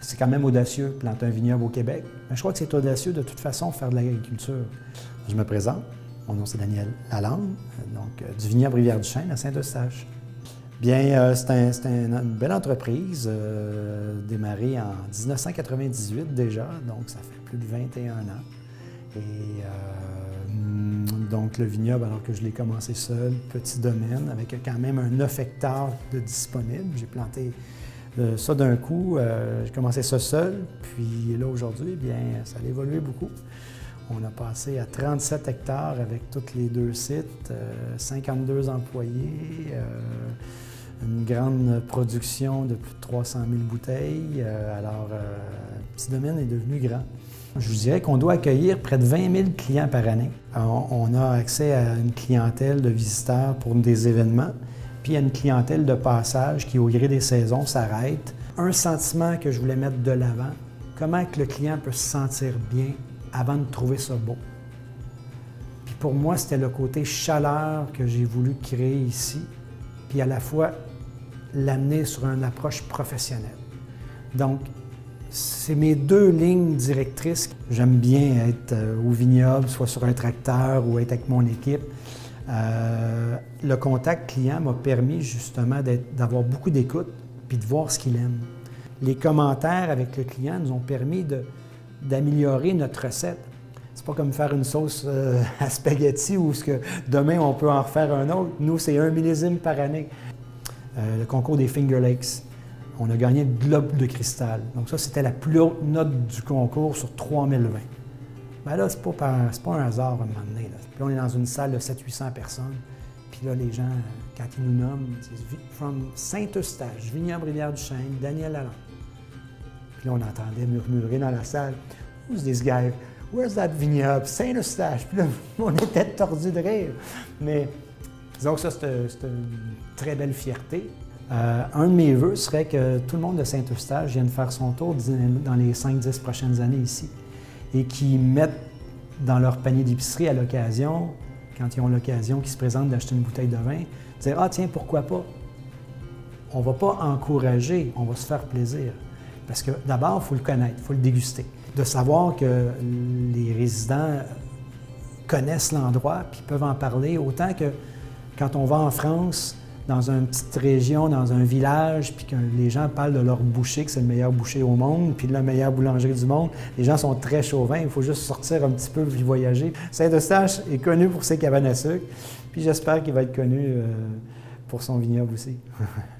C'est quand même audacieux de planter un vignoble au Québec. Mais je crois que c'est audacieux de toute façon faire de l'agriculture. Je me présente. Mon nom, c'est Daniel Lalande, donc du vignoble Rivière-du-Chêne à Saint-Eustache. Bien, euh, c'est une belle entreprise, euh, démarrée en 1998 déjà, donc ça fait plus de 21 ans. Et euh, donc le vignoble, alors que je l'ai commencé seul, petit domaine, avec quand même un 9 hectares de disponible. J'ai planté ça d'un coup, j'ai commencé ça seul, puis là aujourd'hui, bien, ça a évolué beaucoup. On a passé à 37 hectares avec tous les deux sites, 52 employés une grande production de plus de 300 000 bouteilles. Euh, alors, euh, le petit domaine est devenu grand. Je vous dirais qu'on doit accueillir près de 20 000 clients par année. On, a accès à une clientèle de visiteurs pour des événements, puis à une clientèle de passage qui, au gré des saisons, s'arrête. Un sentiment que je voulais mettre de l'avant, comment que le client peut se sentir bien avant de trouver ça beau. Puis pour moi, c'était le côté chaleur que j'ai voulu créer ici, puis à la fois l'amener sur une approche professionnelle. Donc, c'est mes deux lignes directrices. J'aime bien être euh, au vignoble, soit sur un tracteur ou être avec mon équipe. Euh, le contact client m'a permis justement d'avoir beaucoup d'écoute puis de voir ce qu'il aime. Les commentaires avec le client nous ont permis d'améliorer notre recette. C'est pas comme faire une sauce euh, à spaghetti ou ce que demain on peut en refaire un autre. Nous, c'est un millésime par année. Euh, le concours des Finger Lakes. On a gagné le globe de cristal. Donc ça, c'était la plus haute note du concours sur 3020. Ben là, c'est pas, pas un hasard à un moment donné. Puis là, on est dans une salle de 700-800 personnes. Puis là, les gens, quand ils nous nomment, c'est From Saint-Eustache, Vignoble Rivière-du-Chêne, Daniel Lalande. Puis là, on entendait murmurer dans la salle Who's this guy? Where's that vignoble? Saint-Eustache. Puis là, on était tordus de rire. Mais Disons que ça, c'est une très belle fierté. Euh, un de mes voeux serait que tout le monde de Saint-Eustache vienne faire son tour dans les 5-10 prochaines années ici et qu'ils mettent dans leur panier d'épicerie à l'occasion, quand ils ont l'occasion, qu'ils se présentent d'acheter une bouteille de vin, dire Ah, tiens, pourquoi pas? On ne va pas encourager, on va se faire plaisir. Parce que d'abord, il faut le connaître, il faut le déguster. De savoir que les résidents connaissent l'endroit puis peuvent en parler autant que quand on va en France, dans une petite région, dans un village, puis que les gens parlent de leur boucher, que c'est le meilleur boucher au monde, puis la meilleure boulangerie du monde, les gens sont très chauvins, il faut juste sortir un petit peu et voyager. Saint-Eustache est connu pour ses cabanes à sucre, puis j'espère qu'il va être connu euh, pour son vignoble aussi.